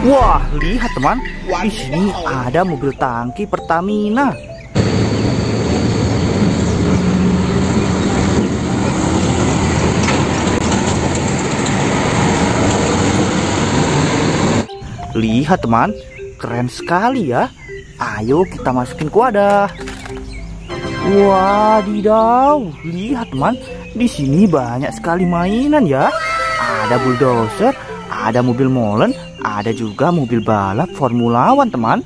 Wah, lihat teman, di sini ada mobil tangki Pertamina. Lihat teman, keren sekali ya. Ayo kita masukin ke wadah. Wadidaw, lihat teman, di sini banyak sekali mainan ya. Ada bulldozer, ada mobil molen, ada juga mobil balap Formula One teman.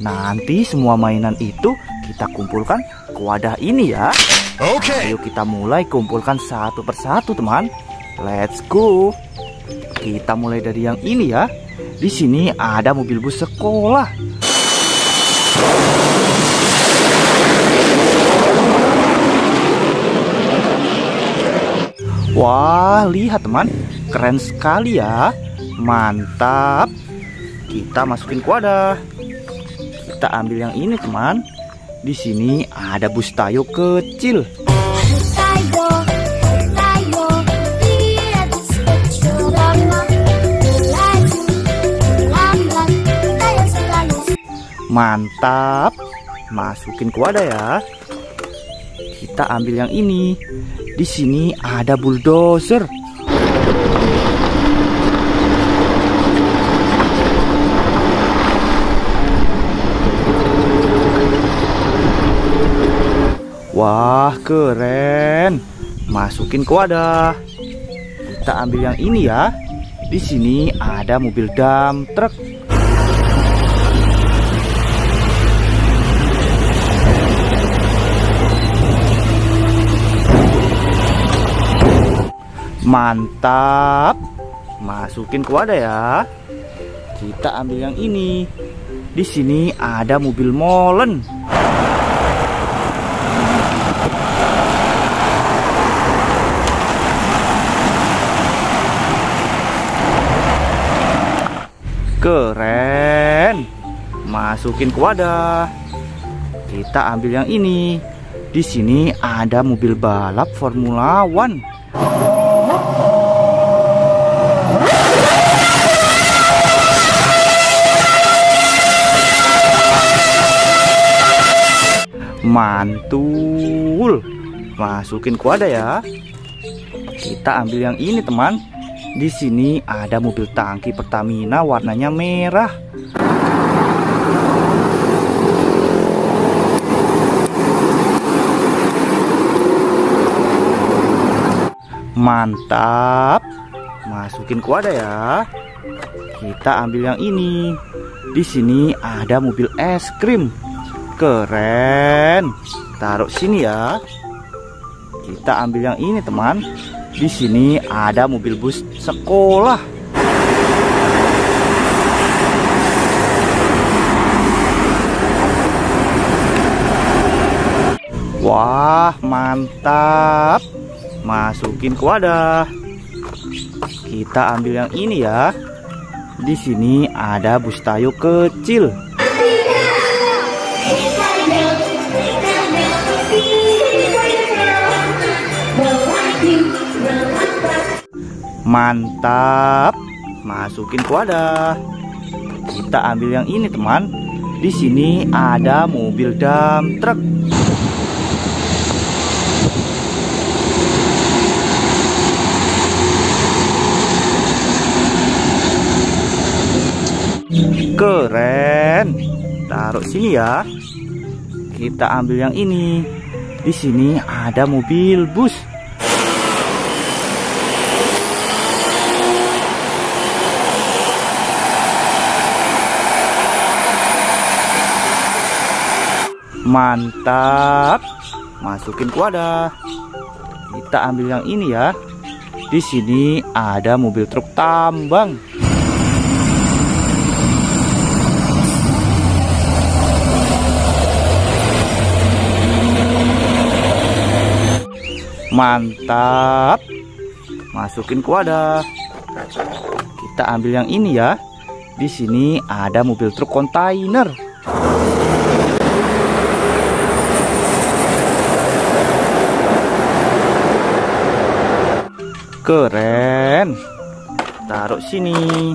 Nanti semua mainan itu kita kumpulkan ke wadah ini ya. Oke. Okay. Ayo kita mulai kumpulkan satu persatu teman. Let's go. Kita mulai dari yang ini ya. Di sini ada mobil bus sekolah. Wah, lihat teman, keren sekali ya. Mantap. Kita masukin ke wadah. Kita ambil yang ini, teman. Di sini ada bus tayo kecil. Mantap. Masukin ke wadah ya. Kita ambil yang ini. Di sini ada bulldozer. Wah, keren. Masukin ke wadah. Kita ambil yang ini ya. Di sini ada mobil dump truck. Mantap. Masukin ke wadah ya. Kita ambil yang ini. Di sini ada mobil molen. Keren. Masukin ke wadah. Kita ambil yang ini. Di sini ada mobil balap Formula One. Mantul. Masukin ke wadah ya. Kita ambil yang ini teman. Di sini ada mobil tangki Pertamina warnanya merah. Mantap. Masukin ke wadah ya. Kita ambil yang ini. Di sini ada mobil es krim Keren. Taruh sini ya. Kita ambil yang ini, teman. Di sini ada mobil bus sekolah. Wah, mantap. Masukin ke wadah. Kita ambil yang ini ya. Di sini ada bus tayo kecil. Mantap. Masukin ke wadah. Kita ambil yang ini, teman. Di sini ada mobil dump truck. Keren. Taruh sini ya. Kita ambil yang ini. Di sini ada mobil bus. Mantap. Masukin ke wadah. Kita ambil yang ini ya. Di sini ada mobil truk tambang. Mantap. Masukin ke wadah. Kita ambil yang ini ya. Di sini ada mobil truk kontainer. Keren. Taruh sini.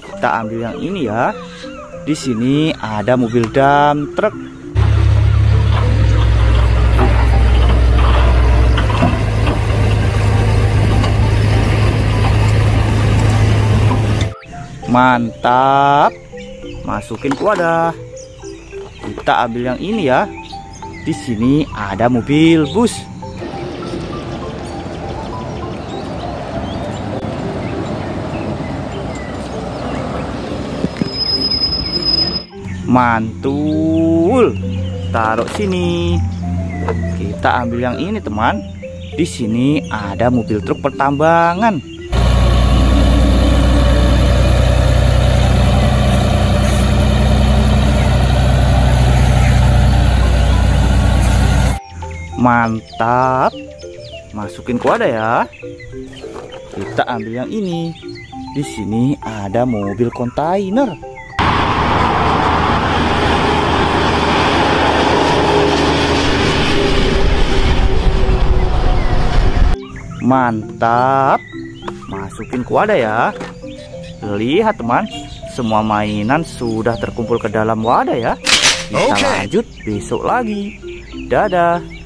Kita ambil yang ini ya. Di sini ada mobil dump truck. Mantap. Masukin ke wadah. Kita ambil yang ini ya. Di sini ada mobil bus. Mantul. Taruh sini. Kita ambil yang ini, teman. Di sini ada mobil truk pertambangan. Mantap. Masukin ke wadah ya. Kita ambil yang ini. Di sini ada mobil kontainer. Mantap. Masukin ke wadah ya. Lihat teman, semua mainan sudah terkumpul ke dalam wadah ya. Kita okay. lanjut besok lagi. Dadah.